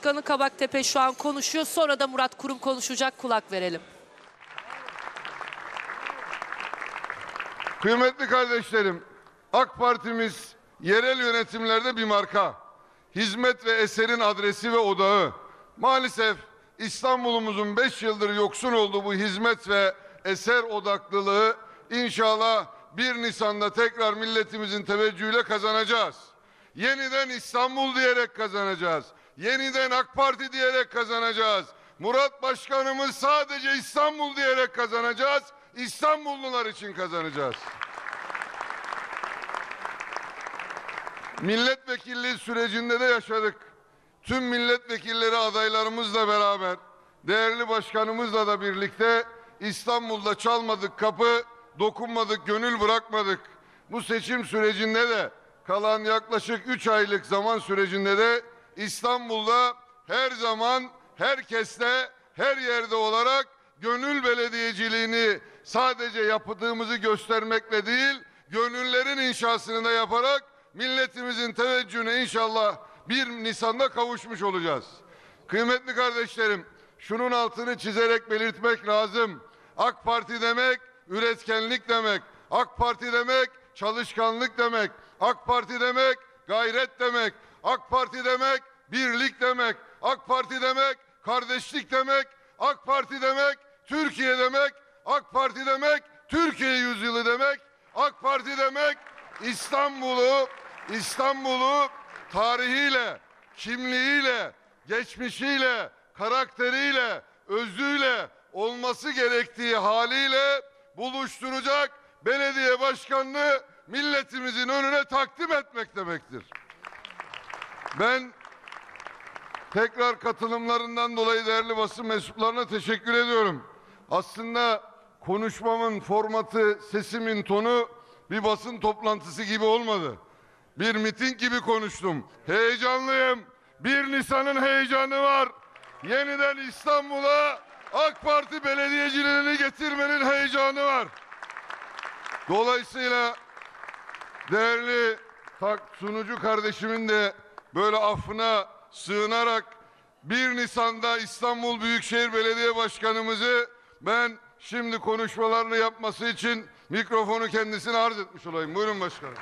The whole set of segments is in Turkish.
Başkanı Kabaktepe şu an konuşuyor. Sonra da Murat Kurum konuşacak. Kulak verelim. Kıymetli kardeşlerim, AK Partimiz yerel yönetimlerde bir marka. Hizmet ve eserin adresi ve odağı. Maalesef İstanbul'umuzun 5 yıldır yoksun olduğu bu hizmet ve eser odaklılığı inşallah 1 Nisan'da tekrar milletimizin teveccühüyle kazanacağız. Yeniden İstanbul diyerek kazanacağız. Yeniden AK Parti diyerek kazanacağız. Murat Başkanımız sadece İstanbul diyerek kazanacağız. İstanbullular için kazanacağız. Milletvekilliği sürecinde de yaşadık. Tüm milletvekilleri adaylarımızla beraber, değerli başkanımızla da birlikte İstanbul'da çalmadık kapı, dokunmadık, gönül bırakmadık. Bu seçim sürecinde de kalan yaklaşık 3 aylık zaman sürecinde de İstanbul'da her zaman herkesle her yerde olarak gönül belediyeciliğini sadece yaptığımızı göstermekle değil, gönüllerin inşasını da yaparak milletimizin teveccühüne inşallah 1 Nisan'da kavuşmuş olacağız. Kıymetli kardeşlerim, şunun altını çizerek belirtmek lazım. AK Parti demek üretkenlik demek. AK Parti demek çalışkanlık demek. AK Parti demek gayret demek. AK Parti demek birlik demek. AK Parti demek kardeşlik demek. AK Parti demek Türkiye demek. AK Parti demek Türkiye yüzyılı demek. AK Parti demek İstanbul'u İstanbul'u tarihiyle, kimliğiyle, geçmişiyle, karakteriyle, özüyle, olması gerektiği haliyle buluşturacak belediye başkanlığı milletimizin önüne takdim etmek demektir. Ben tekrar katılımlarından dolayı değerli basın mensuplarına teşekkür ediyorum. Aslında konuşmamın formatı, sesimin tonu bir basın toplantısı gibi olmadı. Bir miting gibi konuştum. Heyecanlıyım. 1 Nisan'ın heyecanı var. Yeniden İstanbul'a AK Parti belediyeciliğini getirmenin heyecanı var. Dolayısıyla değerli sunucu kardeşimin de böyle affına sığınarak 1 Nisan'da İstanbul Büyükşehir Belediye Başkanımızı ben şimdi konuşmalarını yapması için mikrofonu kendisine arz etmiş olayım. Buyurun başkanım.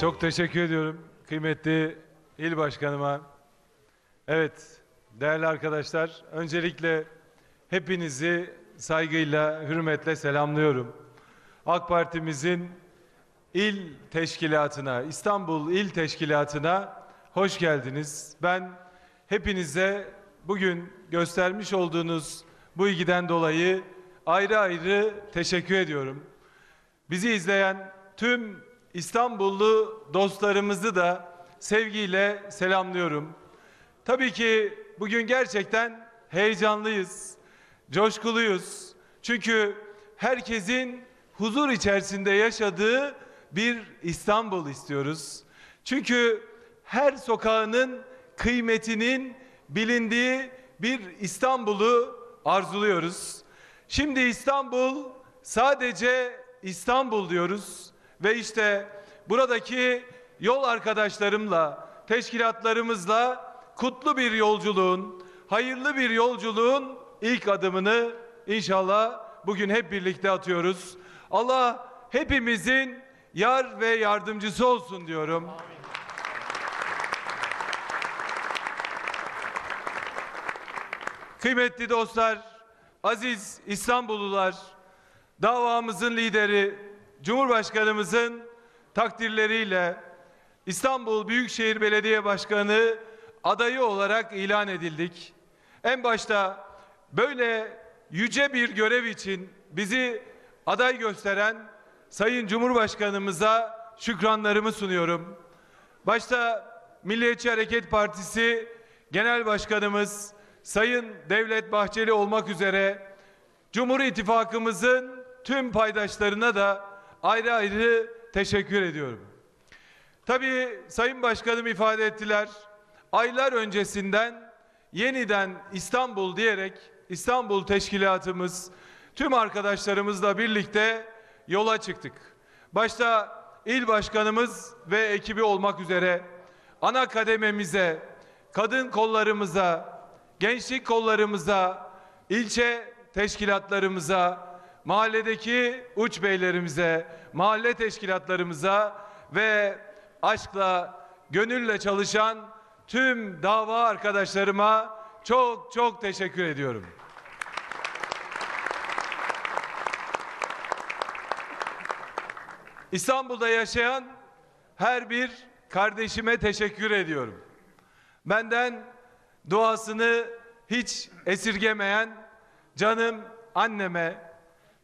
Çok teşekkür ediyorum kıymetli il başkanıma. Evet değerli arkadaşlar öncelikle hepinizi saygıyla, hürmetle selamlıyorum. AK Partimizin il teşkilatına, İstanbul İl Teşkilatı'na hoş geldiniz. Ben hepinize bugün göstermiş olduğunuz bu ilgiden dolayı ayrı ayrı teşekkür ediyorum. Bizi izleyen tüm İstanbullu dostlarımızı da sevgiyle selamlıyorum. Tabii ki bugün gerçekten heyecanlıyız, coşkuluyuz. Çünkü herkesin huzur içerisinde yaşadığı bir İstanbul istiyoruz. Çünkü her sokağının kıymetinin bilindiği bir İstanbul'u arzuluyoruz. Şimdi İstanbul sadece İstanbul diyoruz ve işte buradaki yol arkadaşlarımla, teşkilatlarımızla kutlu bir yolculuğun, hayırlı bir yolculuğun ilk adımını inşallah bugün hep birlikte atıyoruz. Allah hepimizin yar ve yardımcısı olsun diyorum. Kıymetli dostlar, aziz İstanbullular, davamızın lideri Cumhurbaşkanımızın takdirleriyle İstanbul Büyükşehir Belediye Başkanı adayı olarak ilan edildik. En başta böyle yüce bir görev için bizi aday gösteren Sayın Cumhurbaşkanımıza şükranlarımı sunuyorum. Başta Milliyetçi Hareket Partisi Genel Başkanımız Sayın Devlet Bahçeli olmak üzere Cumhur İttifakımızın tüm paydaşlarına da ayrı ayrı teşekkür ediyorum. Tabii Sayın Başkanım ifade ettiler. Aylar öncesinden yeniden İstanbul diyerek İstanbul Teşkilatımız tüm arkadaşlarımızla birlikte yola çıktık. Başta il başkanımız ve ekibi olmak üzere ana kadememize, kadın kollarımıza, gençlik kollarımıza, ilçe teşkilatlarımıza, mahalledeki uç beylerimize, mahalle teşkilatlarımıza ve aşkla, gönülle çalışan tüm dava arkadaşlarıma çok çok teşekkür ediyorum. İstanbul'da yaşayan her bir kardeşime teşekkür ediyorum. Benden duasını hiç esirgemeyen canım anneme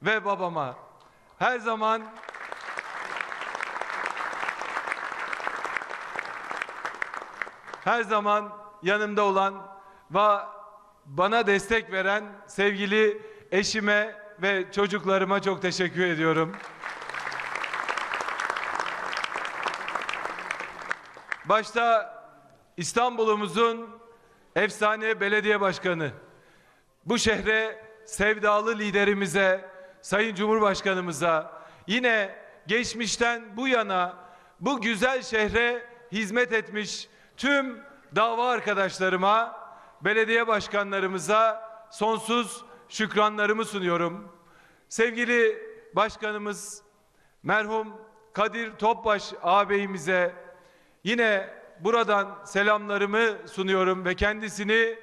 ve babama her zaman her zaman yanımda olan ve bana destek veren sevgili eşime ve çocuklarıma çok teşekkür ediyorum. Başta İstanbul'umuzun efsane belediye başkanı, bu şehre sevdalı liderimize, Sayın Cumhurbaşkanımıza, yine geçmişten bu yana bu güzel şehre hizmet etmiş tüm dava arkadaşlarıma, belediye başkanlarımıza sonsuz şükranlarımı sunuyorum. Sevgili başkanımız merhum Kadir Topbaş ağabeyimize yine buradan selamlarımı sunuyorum ve kendisini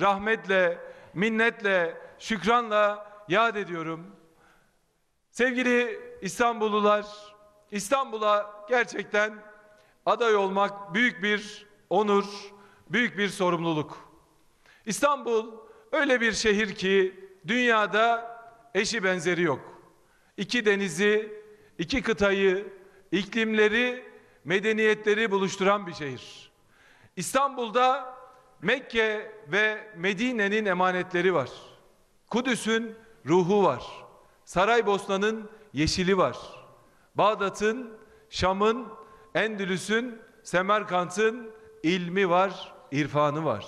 rahmetle, minnetle, şükranla yad ediyorum. Sevgili İstanbullular, İstanbul'a gerçekten aday olmak büyük bir onur, büyük bir sorumluluk. İstanbul öyle bir şehir ki dünyada eşi benzeri yok. İki denizi, iki kıtayı, iklimleri, medeniyetleri buluşturan bir şehir. İstanbul'da Mekke ve Medine'nin emanetleri var. Kudüs'ün ruhu var. Saraybosna'nın yeşili var. Bağdat'ın, Şam'ın, Endülüs'ün, Semerkant'ın ilmi var, irfanı var.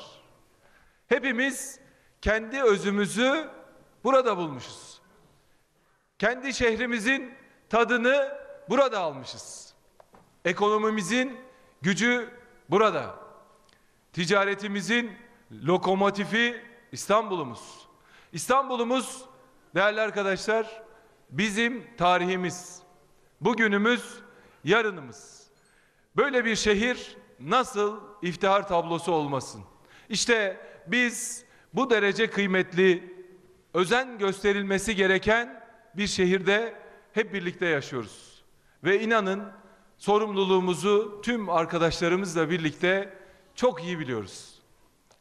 Hepimiz kendi özümüzü burada bulmuşuz. Kendi şehrimizin tadını burada almışız. Ekonomimizin gücü burada. Ticaretimizin lokomotifi İstanbul'umuz. İstanbul'umuz değerli arkadaşlar bizim tarihimiz. Bugünümüz, yarınımız. Böyle bir şehir nasıl iftihar tablosu olmasın? İşte biz bu derece kıymetli, özen gösterilmesi gereken bir şehirde hep birlikte yaşıyoruz. Ve inanın sorumluluğumuzu tüm arkadaşlarımızla birlikte çok iyi biliyoruz.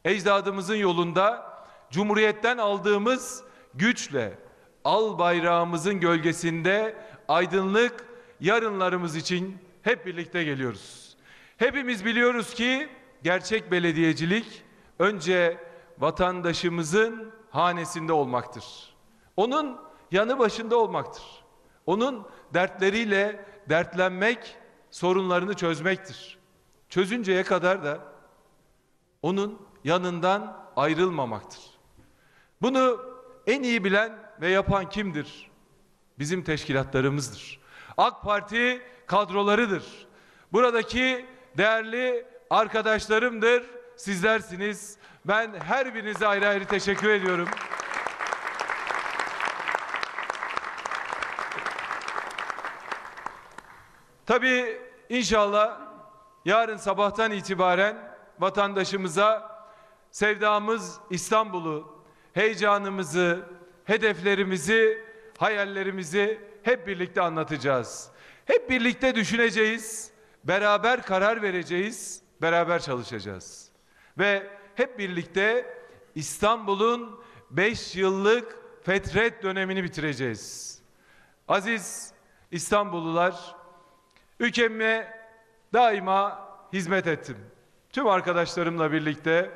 Ecdadımızın yolunda Cumhuriyet'ten aldığımız güçle al bayrağımızın gölgesinde aydınlık yarınlarımız için hep birlikte geliyoruz. Hepimiz biliyoruz ki gerçek belediyecilik önce vatandaşımızın hanesinde olmaktır. Onun yanı başında olmaktır. Onun dertleriyle dertlenmek, sorunlarını çözmektir. Çözünceye kadar da onun yanından ayrılmamaktır. Bunu en iyi bilen ve yapan kimdir? Bizim teşkilatlarımızdır. AK Parti kadrolarıdır. Buradaki değerli arkadaşlarımdır. Sizlersiniz. Ben her birinize ayrı ayrı teşekkür ediyorum. Tabii inşallah yarın sabahtan itibaren vatandaşımıza sevdamız İstanbul'u, heyecanımızı, hedeflerimizi, hayallerimizi hep birlikte anlatacağız. Hep birlikte düşüneceğiz, beraber karar vereceğiz, beraber çalışacağız. Ve hep birlikte İstanbul'un 5 yıllık fetret dönemini bitireceğiz. Aziz İstanbullular, ülkeme daima hizmet ettim. Tüm arkadaşlarımla birlikte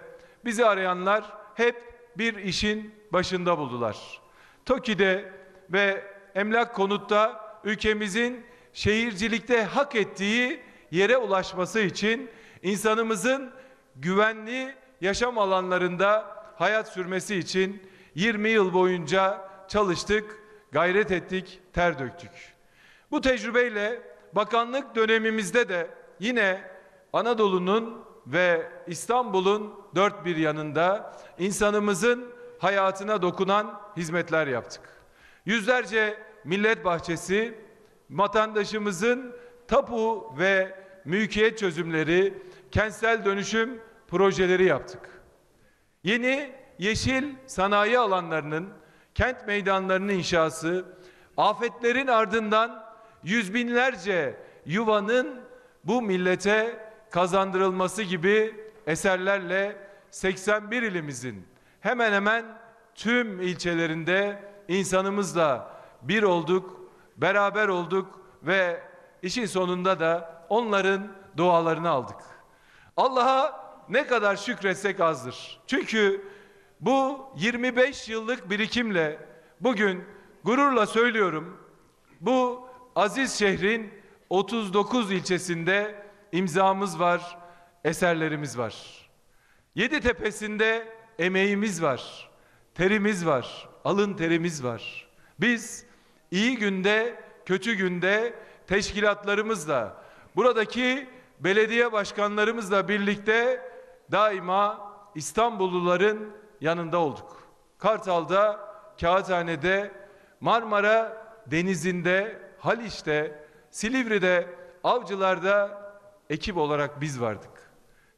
bizi arayanlar hep bir işin başında buldular. TOKİ'de ve Emlak Konut'ta ülkemizin şehircilikte hak ettiği yere ulaşması için insanımızın güvenli yaşam alanlarında hayat sürmesi için 20 yıl boyunca çalıştık, gayret ettik, ter döktük. Bu tecrübeyle bakanlık dönemimizde de yine Anadolu'nun ve İstanbul'un dört bir yanında insanımızın hayatına dokunan hizmetler yaptık. Yüzlerce millet bahçesi, vatandaşımızın tapu ve mülkiyet çözümleri, kentsel dönüşüm projeleri yaptık. Yeni yeşil sanayi alanlarının, kent meydanlarının inşası, afetlerin ardından yüz binlerce yuvanın bu millete kazandırılması gibi eserlerle 81 ilimizin hemen hemen tüm ilçelerinde insanımızla bir olduk, beraber olduk ve işin sonunda da onların dualarını aldık. Allah'a ne kadar şükretsek azdır. Çünkü bu 25 yıllık birikimle bugün gururla söylüyorum. Bu aziz şehrin 39 ilçesinde imzamız var, eserlerimiz var. Yedi tepesinde emeğimiz var, terimiz var, alın terimiz var. Biz iyi günde, kötü günde teşkilatlarımızla, buradaki belediye başkanlarımızla birlikte daima İstanbulluların yanında olduk. Kartal'da, Kağıthane'de, Marmara Denizi'nde, Haliç'te, Silivri'de, Avcılar'da ekip olarak biz vardık.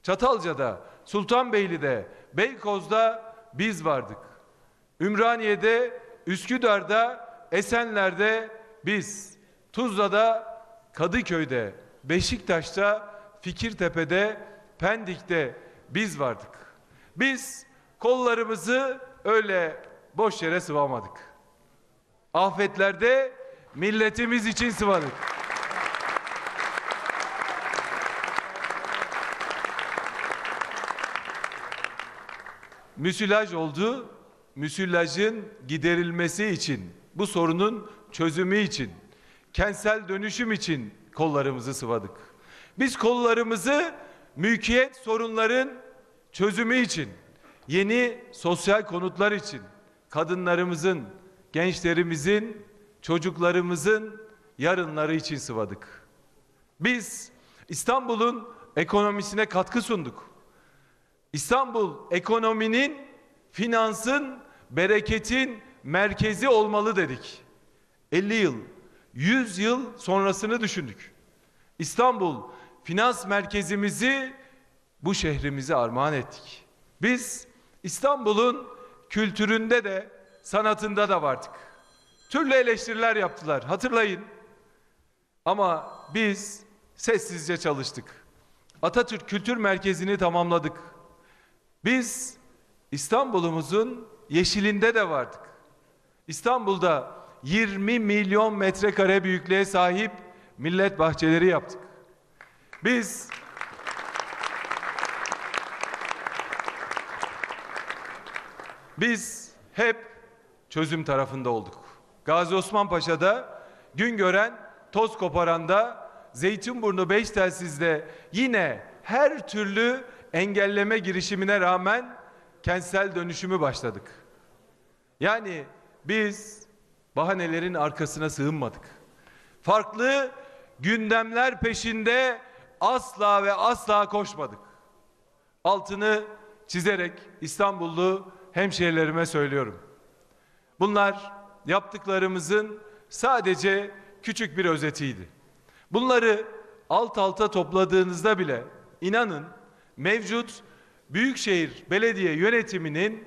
Çatalca'da, Sultanbeyli'de, Beykoz'da biz vardık. Ümraniye'de, Üsküdar'da, Esenler'de biz, Tuzla'da, Kadıköy'de, Beşiktaş'ta, Fikirtepe'de, Pendik'te biz vardık. Biz kollarımızı öyle boş yere sıvamadık. Afetlerde milletimiz için sıvadık. müsilaj oldu. Müsilajın giderilmesi için, bu sorunun çözümü için, kentsel dönüşüm için kollarımızı sıvadık. Biz kollarımızı mülkiyet sorunların çözümü için, yeni sosyal konutlar için, kadınlarımızın, gençlerimizin, çocuklarımızın yarınları için sıvadık. Biz İstanbul'un ekonomisine katkı sunduk. İstanbul ekonominin, finansın, bereketin merkezi olmalı dedik. 50 yıl, 100 yıl sonrasını düşündük. İstanbul finans merkezimizi bu şehrimize armağan ettik. Biz İstanbul'un kültüründe de sanatında da vardık. Türlü eleştiriler yaptılar hatırlayın. Ama biz sessizce çalıştık. Atatürk Kültür Merkezi'ni tamamladık. Biz İstanbul'umuzun yeşilinde de vardık. İstanbul'da 20 milyon metrekare büyüklüğe sahip millet bahçeleri yaptık. Biz biz hep çözüm tarafında olduk. Gazi Osman Paşa'da, Güngören, Toz Koparan'da, Zeytinburnu Beş Telsiz'de yine her türlü engelleme girişimine rağmen kentsel dönüşümü başladık. Yani biz bahanelerin arkasına sığınmadık. Farklı gündemler peşinde asla ve asla koşmadık. Altını çizerek İstanbullu hemşehrilerime söylüyorum. Bunlar yaptıklarımızın sadece küçük bir özetiydi. Bunları alt alta topladığınızda bile inanın mevcut Büyükşehir Belediye yönetiminin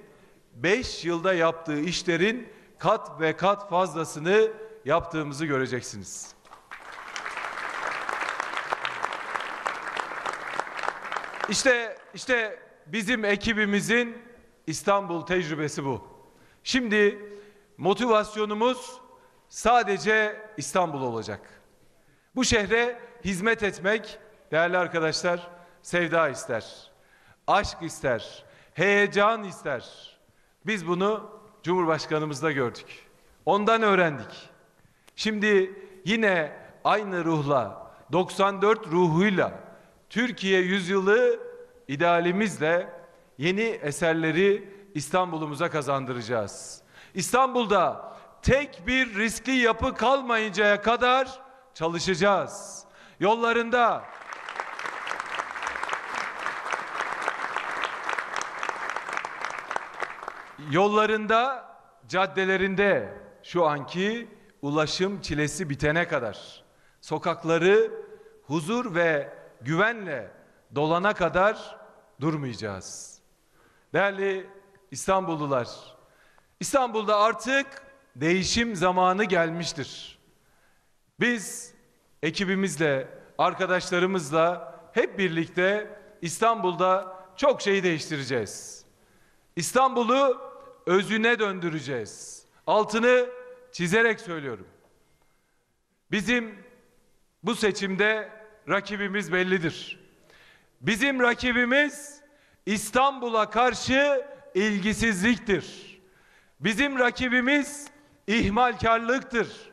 5 yılda yaptığı işlerin kat ve kat fazlasını yaptığımızı göreceksiniz. İşte işte bizim ekibimizin İstanbul tecrübesi bu. Şimdi motivasyonumuz sadece İstanbul olacak. Bu şehre hizmet etmek değerli arkadaşlar sevda ister. Aşk ister. Heyecan ister. Biz bunu Cumhurbaşkanımızda gördük. Ondan öğrendik. Şimdi yine aynı ruhla 94 ruhuyla Türkiye yüzyılı idealimizle yeni eserleri İstanbul'umuza kazandıracağız. İstanbul'da tek bir riskli yapı kalmayıncaya kadar çalışacağız. Yollarında yollarında, caddelerinde şu anki ulaşım çilesi bitene kadar sokakları huzur ve güvenle dolana kadar durmayacağız. Değerli İstanbullular, İstanbul'da artık değişim zamanı gelmiştir. Biz ekibimizle, arkadaşlarımızla hep birlikte İstanbul'da çok şeyi değiştireceğiz. İstanbul'u özüne döndüreceğiz. Altını çizerek söylüyorum. Bizim bu seçimde rakibimiz bellidir. Bizim rakibimiz İstanbul'a karşı ilgisizliktir. Bizim rakibimiz ihmalkarlıktır.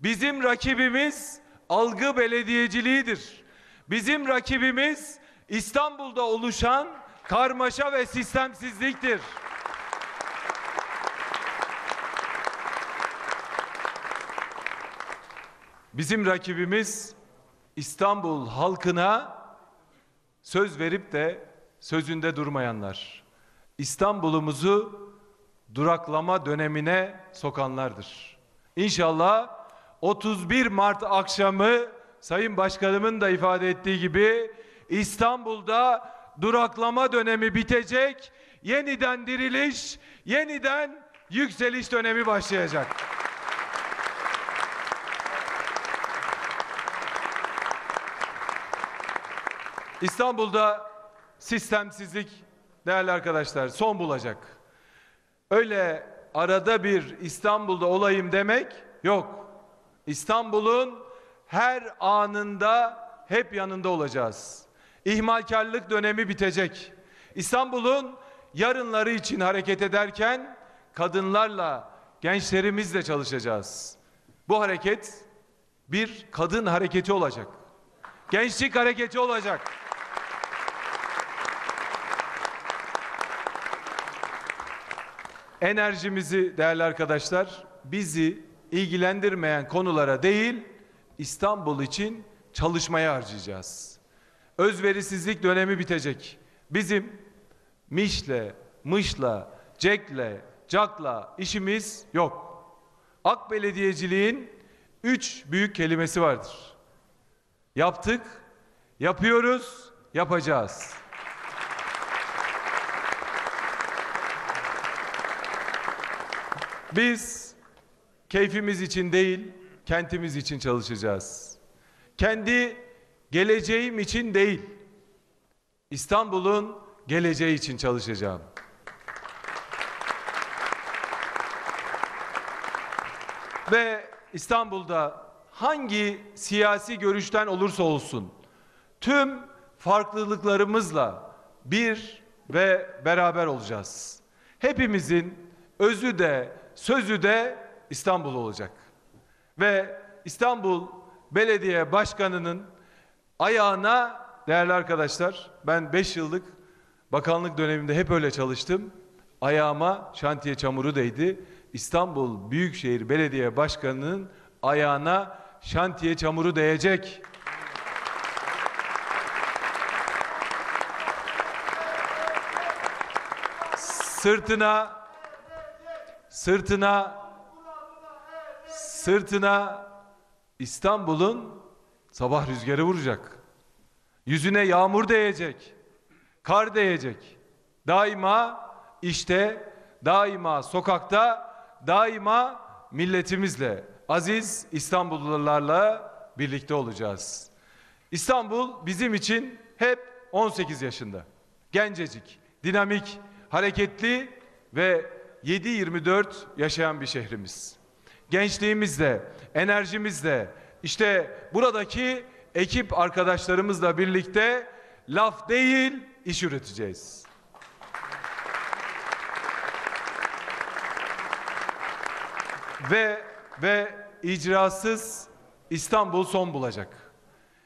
Bizim rakibimiz algı belediyeciliğidir. Bizim rakibimiz İstanbul'da oluşan karmaşa ve sistemsizliktir. Bizim rakibimiz İstanbul halkına söz verip de sözünde durmayanlar. İstanbul'umuzu duraklama dönemine sokanlardır. İnşallah 31 Mart akşamı Sayın Başkanımın da ifade ettiği gibi İstanbul'da duraklama dönemi bitecek, yeniden diriliş, yeniden yükseliş dönemi başlayacak. İstanbul'da sistemsizlik değerli arkadaşlar son bulacak. Öyle arada bir İstanbul'da olayım demek yok. İstanbul'un her anında hep yanında olacağız. İhmalkarlık dönemi bitecek. İstanbul'un yarınları için hareket ederken kadınlarla, gençlerimizle çalışacağız. Bu hareket bir kadın hareketi olacak. Gençlik hareketi olacak. Enerjimizi değerli arkadaşlar bizi ilgilendirmeyen konulara değil İstanbul için çalışmaya harcayacağız. Özverisizlik dönemi bitecek. Bizim Miş'le, Mış'la, Cek'le, Cak'la işimiz yok. Ak belediyeciliğin üç büyük kelimesi vardır. Yaptık, yapıyoruz, yapacağız. Biz keyfimiz için değil, kentimiz için çalışacağız. Kendi geleceğim için değil, İstanbul'un geleceği için çalışacağım. Ve İstanbul'da hangi siyasi görüşten olursa olsun tüm farklılıklarımızla bir ve beraber olacağız. Hepimizin özü de sözü de İstanbul olacak. Ve İstanbul Belediye Başkanı'nın ayağına değerli arkadaşlar ben 5 yıllık bakanlık döneminde hep öyle çalıştım. Ayağıma şantiye çamuru değdi. İstanbul Büyükşehir Belediye Başkanı'nın ayağına şantiye çamuru değecek. Sırtına sırtına sırtına İstanbul'un sabah rüzgarı vuracak. Yüzüne yağmur değecek. Kar değecek. Daima işte daima sokakta daima milletimizle aziz İstanbullularla birlikte olacağız. İstanbul bizim için hep 18 yaşında. Gencecik, dinamik, hareketli ve 7-24 yaşayan bir şehrimiz. Gençliğimizle, enerjimizle, işte buradaki ekip arkadaşlarımızla birlikte laf değil, iş üreteceğiz. Ve ve icrasız İstanbul son bulacak.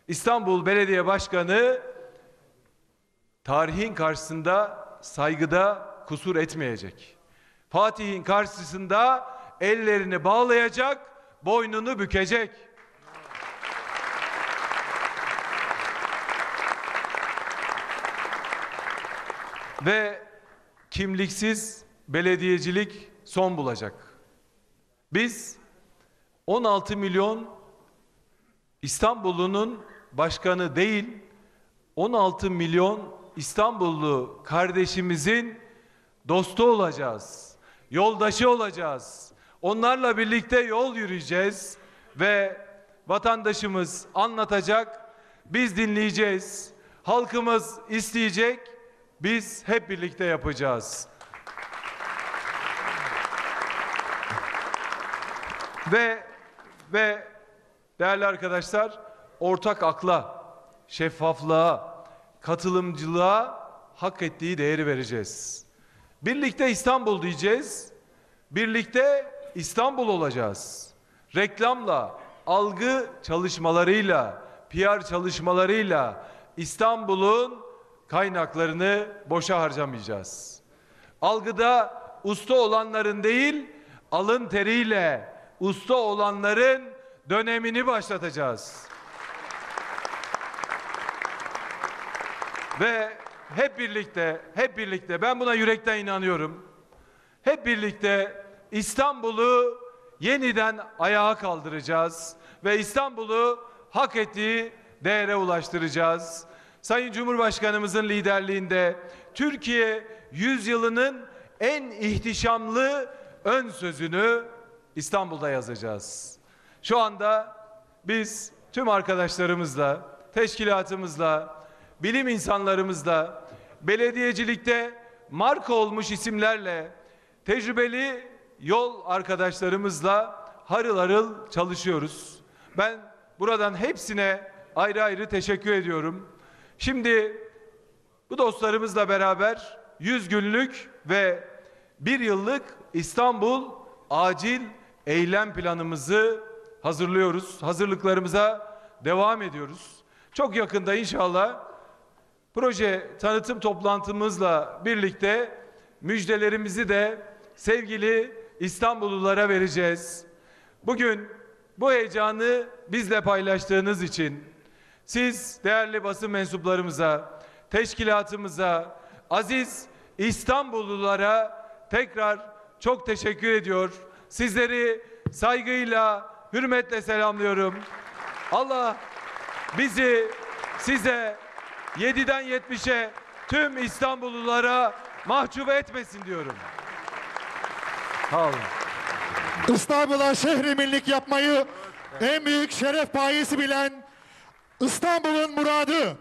İstanbul Belediye Başkanı tarihin karşısında saygıda kusur etmeyecek. Fatih'in karşısında ellerini bağlayacak, boynunu bükecek. Ve kimliksiz belediyecilik son bulacak. Biz 16 milyon İstanbullunun başkanı değil, 16 milyon İstanbullu kardeşimizin dostu olacağız. Yoldaşı olacağız. Onlarla birlikte yol yürüyeceğiz ve vatandaşımız anlatacak, biz dinleyeceğiz. Halkımız isteyecek, biz hep birlikte yapacağız. Ve ve değerli arkadaşlar ortak akla, şeffaflığa, katılımcılığa hak ettiği değeri vereceğiz. Birlikte İstanbul diyeceğiz. Birlikte İstanbul olacağız. Reklamla, algı çalışmalarıyla, PR çalışmalarıyla İstanbul'un kaynaklarını boşa harcamayacağız. Algıda usta olanların değil, alın teriyle usta olanların dönemini başlatacağız. Ve hep birlikte, hep birlikte ben buna yürekten inanıyorum. Hep birlikte İstanbul'u yeniden ayağa kaldıracağız ve İstanbul'u hak ettiği değere ulaştıracağız. Sayın Cumhurbaşkanımızın liderliğinde Türkiye yüzyılının en ihtişamlı ön sözünü İstanbul'da yazacağız. Şu anda biz tüm arkadaşlarımızla, teşkilatımızla, bilim insanlarımızla, belediyecilikte marka olmuş isimlerle, tecrübeli yol arkadaşlarımızla harıl harıl çalışıyoruz. Ben buradan hepsine ayrı ayrı teşekkür ediyorum. Şimdi bu dostlarımızla beraber 100 günlük ve bir yıllık İstanbul acil eylem planımızı hazırlıyoruz. Hazırlıklarımıza devam ediyoruz. Çok yakında inşallah proje tanıtım toplantımızla birlikte müjdelerimizi de sevgili İstanbullulara vereceğiz. Bugün bu heyecanı bizle paylaştığınız için siz değerli basın mensuplarımıza, teşkilatımıza, aziz İstanbullulara tekrar çok teşekkür ediyor. Sizleri saygıyla, hürmetle selamlıyorum. Allah bizi size 7'den 70'e tüm İstanbullulara mahcup etmesin diyorum. Sağ olun. İstanbul'a şehri millik yapmayı en büyük şeref payesi bilen İstanbul'un muradı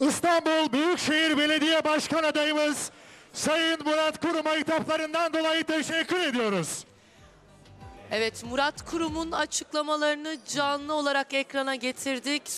İstanbul Büyükşehir Belediye Başkan adayımız Sayın Murat Kurum'a hitaplarından dolayı teşekkür ediyoruz. Evet Murat Kurum'un açıklamalarını canlı olarak ekrana getirdik.